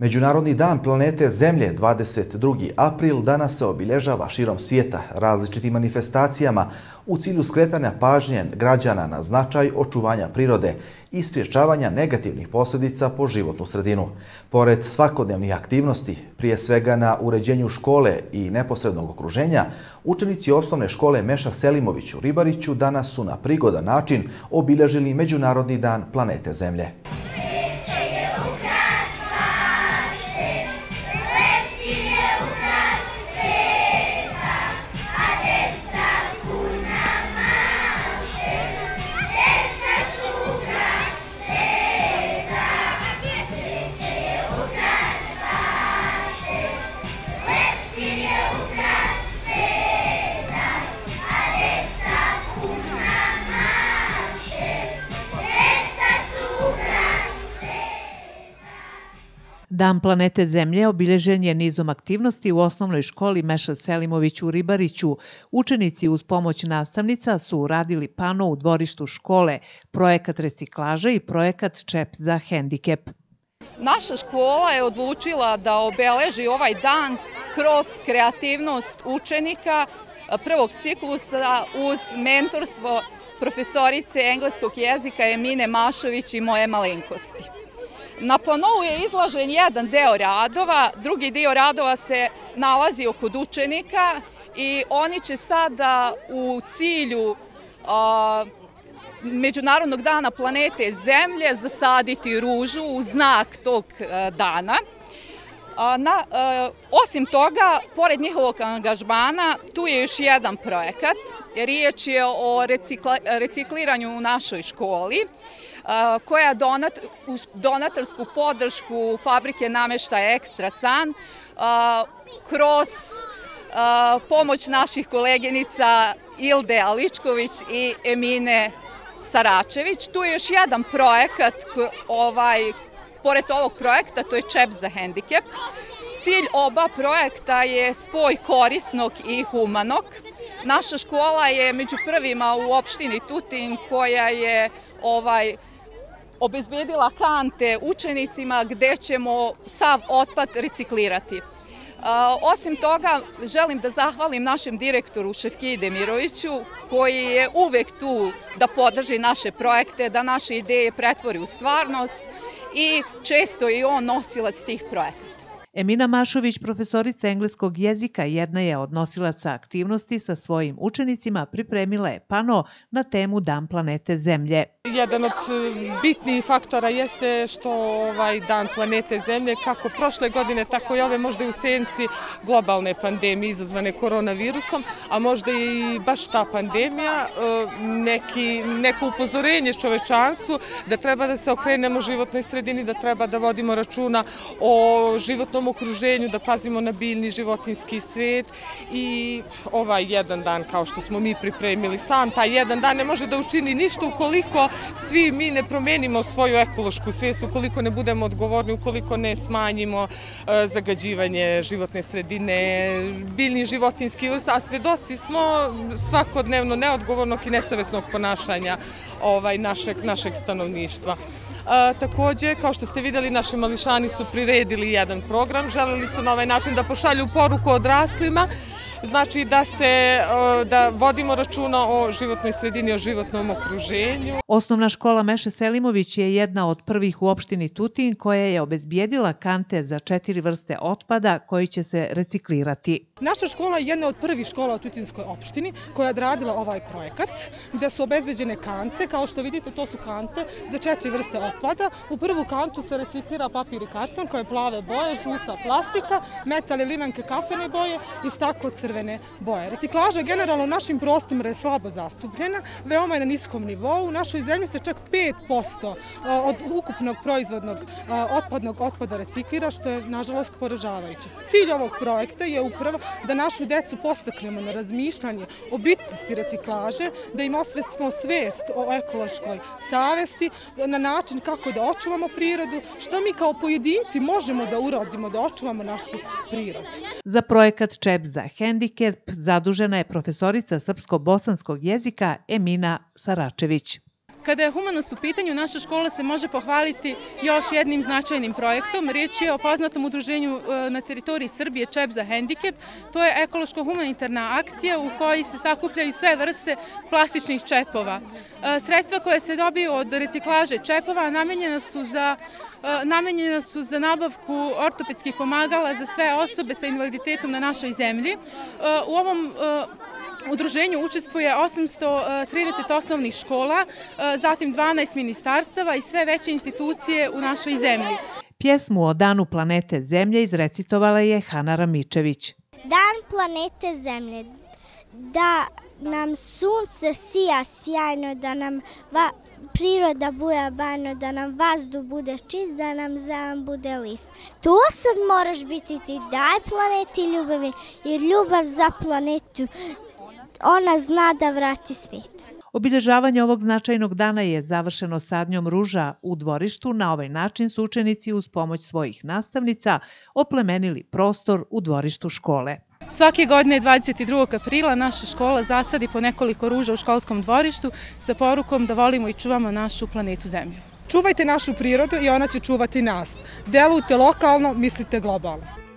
Međunarodni dan planete Zemlje 22. april danas se obilježava širom svijeta različitim manifestacijama u cilju skretanja pažnje građana na značaj očuvanja prirode i spriječavanja negativnih posljedica po životnu sredinu. Pored svakodnevnih aktivnosti, prije svega na uređenju škole i neposrednog okruženja, učenici osnovne škole Meša Selimović u Ribariću danas su na prigodan način obilježili Međunarodni dan planete Zemlje. Dan planete Zemlje obilježen je nizom aktivnosti u osnovnoj školi Meša Selimović u Ribariću. Učenici uz pomoć nastavnica su radili pano u dvorištu škole, projekat reciklaže i projekat čep za hendikep. Naša škola je odlučila da obeleži ovaj dan kroz kreativnost učenika prvog ciklusa uz mentorstvo profesorice engleskog jezika Emine Mašović i moje malenkosti. Na planovu je izlažen jedan deo radova, drugi dio radova se nalazi kod učenika i oni će sada u cilju Međunarodnog dana planete Zemlje zasaditi ružu u znak tog e, dana. E, osim toga, pored njihovog angažmana, tu je još jedan projekat. Riječ je o recikliranju u našoj školi koja uz donatorsku podršku fabrike namešta Ekstra San kroz pomoć naših koleginica Ilde Aličković i Emine Saračević. Tu je još jedan projekat, ovaj, pored ovog projekta, to je čep za hendikep. Cilj oba projekta je spoj korisnog i humanog. Naša škola je među prvima u opštini Tutin koja je ovaj, obezbedila kante učenicima gde ćemo sav otpad reciklirati. E, osim toga, želim da zahvalim našem direktoru Ševkide Miroviću, koji je uvek tu da podrži naše projekte, da naše ideje pretvori u stvarnost i često je on nosilac tih projekata. Emina Mašović, profesorica engleskog jezika, jedna je od nosilaca aktivnosti sa svojim učenicima, pripremila je pano na temu Dan planete Zemlje. Jedan od e, bitnijih faktora jeste što ovaj Dan planete Zemlje, kako prošle godine, tako i ove možda i u senci globalne pandemije izazvane koronavirusom, a možda i baš ta pandemija, e, neki, neko upozorenje čovečansu da treba da se okrenemo životnoj sredini, da treba da vodimo računa o životnom svom okruženju, da pazimo na biljni životinski svet i ovaj jedan dan kao što smo mi pripremili sam, taj jedan dan ne može da učini ništa ukoliko svi mi ne promenimo svoju ekološku svijest, ukoliko ne budemo odgovorni, ukoliko ne smanjimo e, zagađivanje životne sredine, biljni životinski vrsta, a svedoci smo svakodnevno neodgovornog i nesavesnog ponašanja ovaj, našeg, našeg stanovništva. Takođe, kao što ste videli, naši mališani su priredili jedan program. Želeli su na ovaj način da pošalju poruku odraslima znači da se da vodimo računa o životnoj sredini, o životnom okruženju. Osnovna škola Meše Selimović je jedna od prvih u opštini Tutin koja je obezbijedila kante za četiri vrste otpada koji će se reciklirati. Naša škola je jedna od prvih škola u Tutinskoj opštini koja je odradila ovaj projekat gde su obezbeđene kante. Kao što vidite, to su kante za četiri vrste otpada. U prvu kantu se reciklira papir i karton koje je plave boje, žuta plastika, metal i limenke kafene boje i staklo crvene crvene boje. Reciklaža generalno u našim prostorima je slabo zastupljena, veoma je na niskom nivou. U našoj zemlji se čak 5% e, od ukupnog proizvodnog e, otpadnog otpada reciklira, što je, nažalost, poražavajuće. Cilj ovog projekta je upravo da našu decu postaknemo na razmišljanje o bitnosti reciklaže, da im osvestimo svest o ekološkoj savesti, na način kako da očuvamo prirodu, što mi kao pojedinci možemo da uradimo da očuvamo našu prirodu. Za projekat ČEP za Hendi hendikep zadužena je profesorica srpsko-bosanskog jezika Emina Saračević. Kada je humanost u pitanju, naša škola se može pohvaliti još jednim značajnim projektom. Riječ je o poznatom udruženju e, na teritoriji Srbije Čep za hendikep. To je ekološko-humanitarna akcija u kojoj se sakupljaju sve vrste plastičnih čepova. E, sredstva koje se dobiju od reciklaže čepova namenjena su za e, namenjena su za nabavku ortopedskih pomagala za sve osobe sa invaliditetom na našoj zemlji. U ovom udruženju učestvuje 830 osnovnih škola, e, zatim 12 ministarstava i sve veće institucije u našoj zemlji. Pjesmu o Danu planete Zemlje izrecitovala je Hana Ramičević. Dan planete Zemlje, da nam sunce sija sjajno, da nam priroda buja bajno, da nam vazdu bude čist, da nam zem bude lis. To sad moraš biti ti, daj planeti ljubavi, jer ljubav za planetu ona zna da vrati svijetu. Obilježavanje ovog značajnog dana je završeno sadnjom ruža u dvorištu. Na ovaj način su učenici uz pomoć svojih nastavnica oplemenili prostor u dvorištu škole. Svake godine 22. aprila naša škola zasadi po nekoliko ruža u školskom dvorištu sa porukom da volimo i čuvamo našu planetu Zemlju. Čuvajte našu prirodu i ona će čuvati nas. Delujte lokalno, mislite globalno.